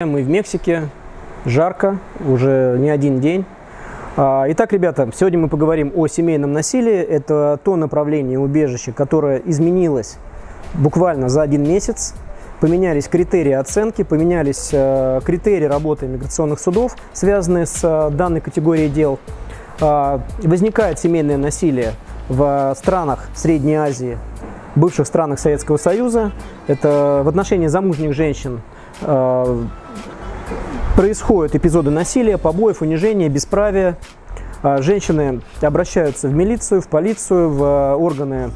Мы в Мексике, жарко, уже не один день. А, итак, ребята, сегодня мы поговорим о семейном насилии. Это то направление убежища, которое изменилось буквально за один месяц. Поменялись критерии оценки, поменялись э, критерии работы миграционных судов, связанные с э, данной категорией дел. А, возникает семейное насилие в странах Средней Азии, бывших странах Советского Союза. Это в отношении замужних женщин происходят эпизоды насилия, побоев, унижения, бесправия. А, женщины обращаются в милицию, в полицию, в а, органы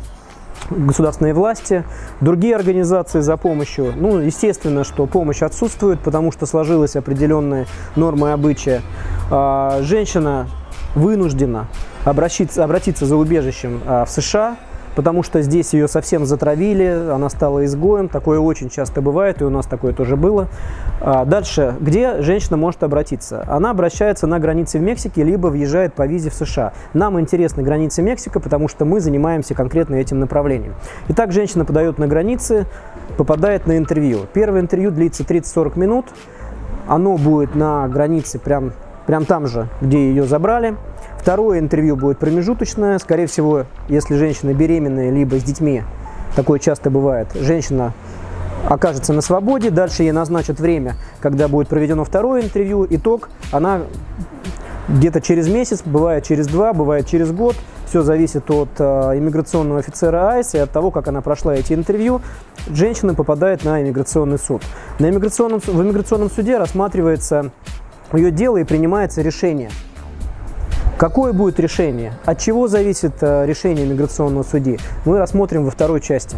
государственной власти, другие организации за помощью. Ну, естественно, что помощь отсутствует, потому что сложилась определенная норма и обычая. А, женщина вынуждена обратиться, обратиться за убежищем в США, потому что здесь ее совсем затравили, она стала изгоем, такое очень часто бывает, и у нас такое тоже было. А дальше, где женщина может обратиться? Она обращается на границе в Мексике, либо въезжает по визе в США. Нам интересна граница Мексика, потому что мы занимаемся конкретно этим направлением. Итак, женщина подает на границе, попадает на интервью. Первое интервью длится 30-40 минут, оно будет на границе прям, прям там же, где ее забрали. Второе интервью будет промежуточное. Скорее всего, если женщина беременная, либо с детьми, такое часто бывает, женщина окажется на свободе, дальше ей назначат время, когда будет проведено второе интервью. Итог, она где-то через месяц, бывает через два, бывает через год. Все зависит от э, иммиграционного офицера АИС и от того, как она прошла эти интервью. Женщина попадает на иммиграционный суд. На иммиграционном, в иммиграционном суде рассматривается ее дело и принимается решение – Какое будет решение? От чего зависит э, решение миграционного судьи? Мы рассмотрим во второй части.